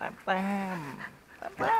แต้มแต้ม